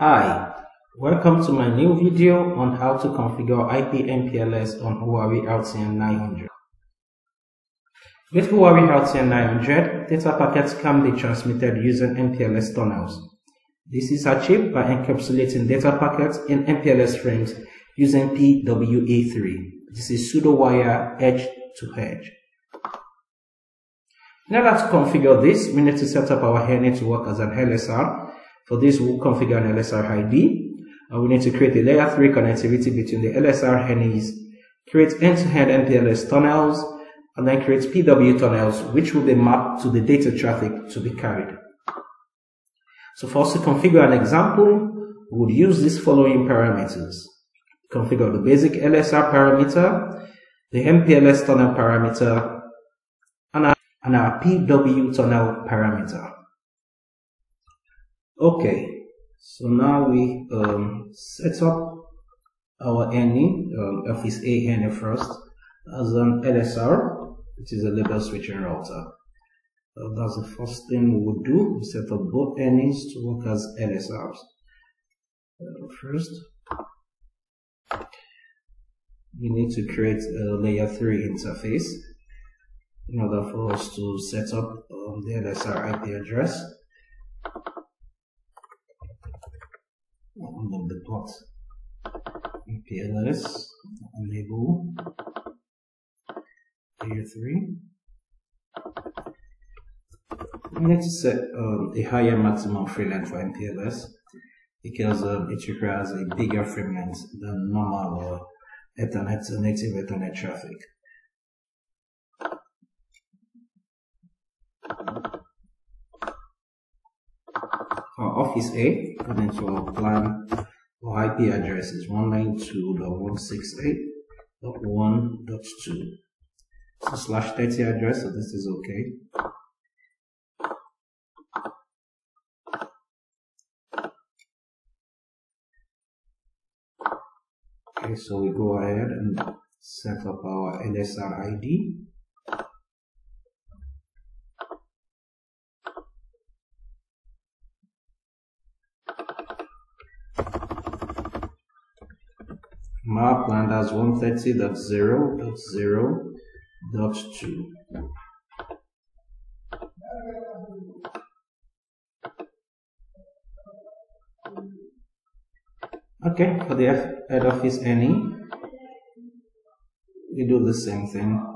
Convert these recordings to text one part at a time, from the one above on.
Hi, welcome to my new video on how to configure IP MPLS on Huawei RTN 900. With Huawei RTN 900, data packets can be transmitted using MPLS tunnels. This is achieved by encapsulating data packets in MPLS frames using PWE3. This is pseudo wire edge to edge. Now to configure this, we need to set up our HERNI to work as an LSR. For this, we'll configure an LSR ID. And we need to create a layer 3 connectivity between the LSR HERNIs, create end-to-end MPLS tunnels, and then create PW tunnels, which will be mapped to the data traffic to be carried. So for us to configure an example, we would use these following parameters. Configure the basic LSR parameter, the MPLS tunnel parameter, and our, and our PW tunnel parameter. Okay, so now we um, set up our HERNI, um, A HERNI first, as an LSR, which is a label switching router. Uh, that's the first thing we would do. We set up both HERNIs to work as LSRs. Uh, first, we need to create a layer 3 interface in order for us to set up um, the LSR IP address on the port MPLS enable layer 3 we need to set um, a higher maximum free length for MPLS because um, it requires a bigger frame length than normal uh, Ethernet native Ethernet traffic. For Office A, according to our plan, our IP address is 192.168.1.2. So slash 30 address, so this is okay. Okay, so we go ahead and set up our LSR ID. Land as 130.0.0.2. Okay, for the head office any, we do the same thing.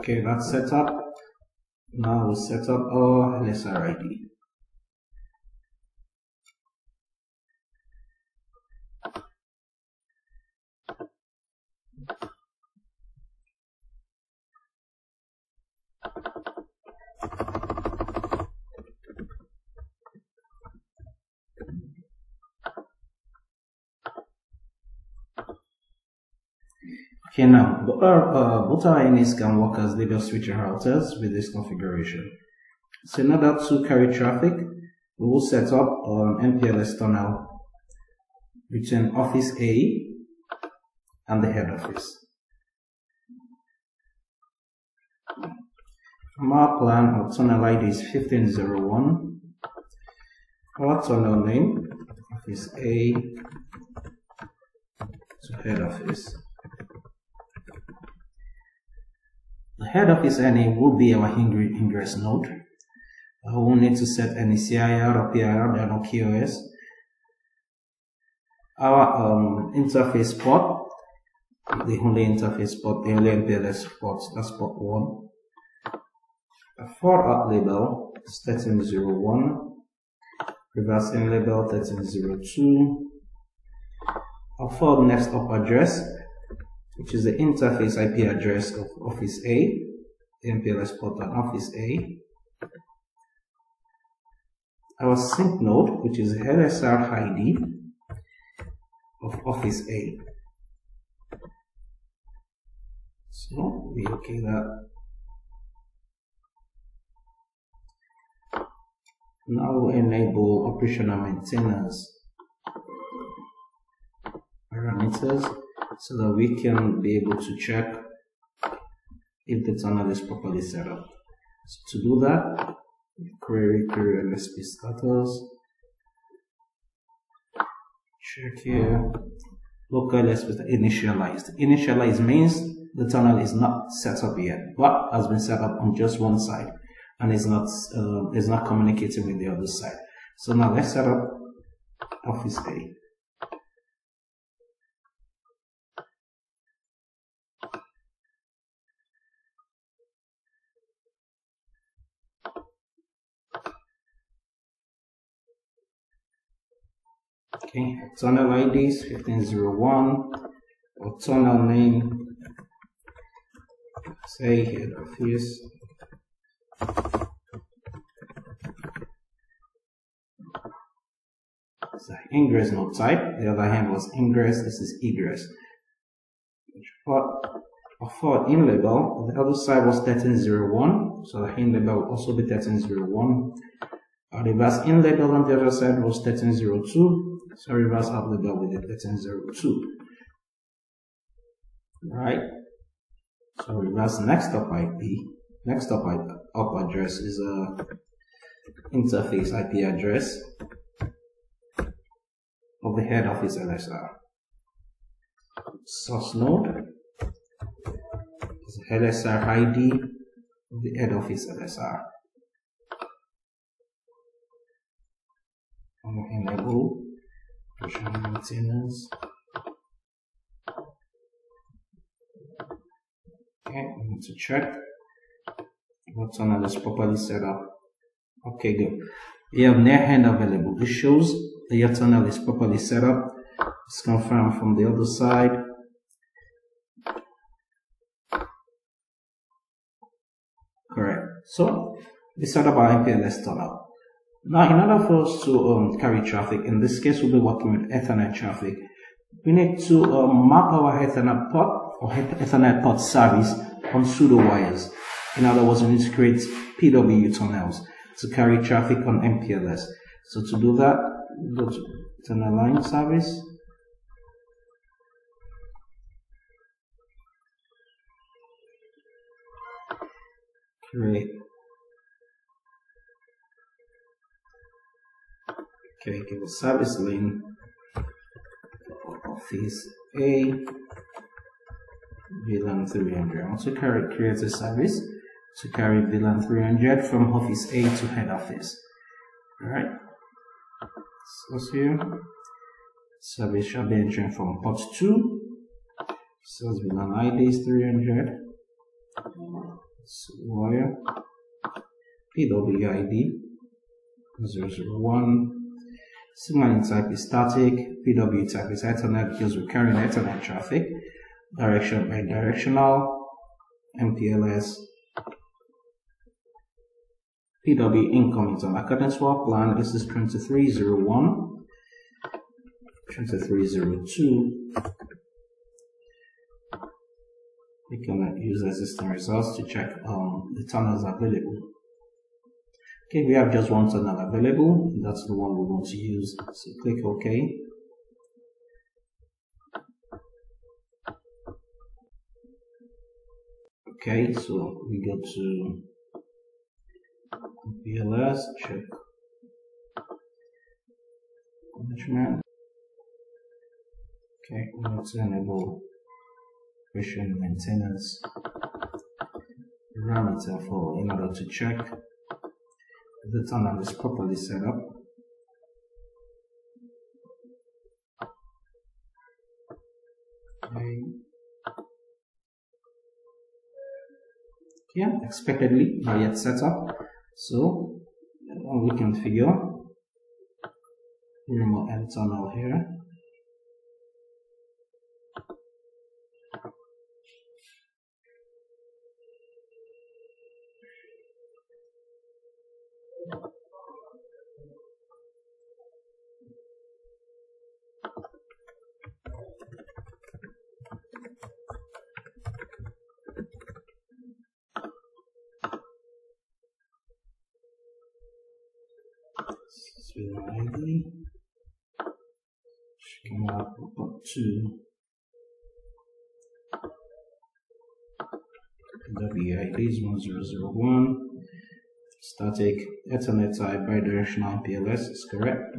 Okay, that's set up. Now we set up our LSR ID. Okay, now our, uh, both our HERNIs can work as label switching routers with this configuration. So in order to carry traffic, we will set up an MPLS tunnel between Office A and the head office. Our plan, our tunnel ID is 1501. Our tunnel name, Office A to head office. The head office HERNI will be our ingress node. Uh, we'll need to set any CIR or PIR, there are no QoS. Our um, interface port, the only interface port, the only MPLS port, that's port 1. A for out label is 1301, reversing label 1302. I'll forward next hop address, which is the interface IP address of Office A, the MPLS port on Office A. Our sink node, which is LSR ID of Office A. So we okay that. Now enable operational maintenance parameters so that we can be able to check if the tunnel is properly set up. So to do that, query query LSP status, check here, local LSP initialized. Initialized means the tunnel is not set up yet, but has been set up on just one side and is not uh, is not communicating with the other side. So now let's set up Office A. Okay, tunnel IDs 1501 or tunnel name say head office. So ingress node type. The other hand was ingress this is egress. For in label the other side was 1301 so the in label will also be 1301 uh, reverse in label on the other side was 1302 so reverse up label with the 1302 right so reverse next up IP. Next up, up address is a interface IP address of the head office LSR. Source node is LSR ID of the head office LSR. enable version maintenance Okay, we need to check what tunnel is properly set up. Okay, good. We have near hand available. This shows that your tunnel is properly set up. It's confirmed from the other side. Correct. So, we set up our MPLS tunnel. Now, in order for us to um, carry traffic, in this case, we'll be working with Ethernet traffic. We need to um, map our Ethernet port or Ethernet port service on pseudo wires. In other words, we need to create PW tunnels to carry traffic on MPLS. So to do that, go to tunnel line service. Create. Okay, give a service lane office A VLAN 300. I want to carry, create a service to carry VLAN 300 from office A to head office. Alright. So here, service shall be entering from port 2. Says VLAN ID is 300. So wire PWID 001. Signaling type is static. PW type is Ethernet because we're carrying Ethernet traffic. Direction by directional. MPLS PW incoming on accordance to our plan this is 2301 2302 we can use existing results to check um, the tunnels available okay we have just one tunnel available. That's the one we want to use. So click ok. Okay, so we go to PLS, check management. Okay, let's enable version maintenance parameter for in order to check the tunnel is properly set up. Okay. here expectedly not yet set up so we can figure remove end tunnel here Spelling ID. Come up, up to WID is 1001. Static Ethernet type bidirectional MPLS is correct.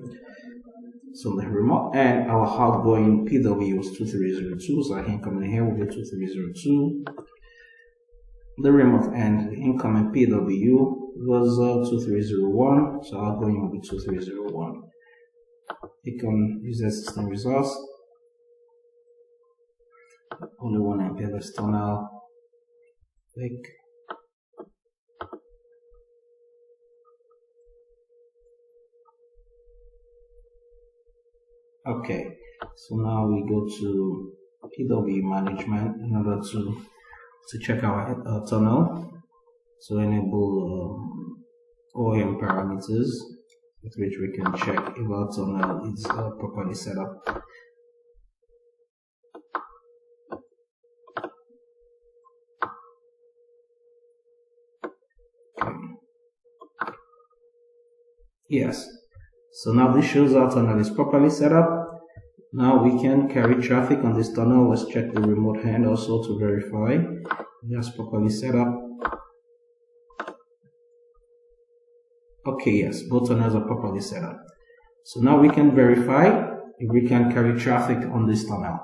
So the remote and our outgoing PW was 2302, so I can come in here with the 2302. The remote and the incoming PW was uh, 2301, so outgoing will be 2301. You can use the system resource. Only one MPLS tunnel. Click. Okay, so now we go to PW management in order to to check our uh, tunnel to enable um, OAM parameters with which we can check if our tunnel is uh, properly set up. Yes, so now this shows our tunnel is properly set up. Now we can carry traffic on this tunnel. Let's check the remote hand also to verify that's properly set up. Okay, yes, both tunnels are properly set up. So now we can verify if we can carry traffic on this tunnel.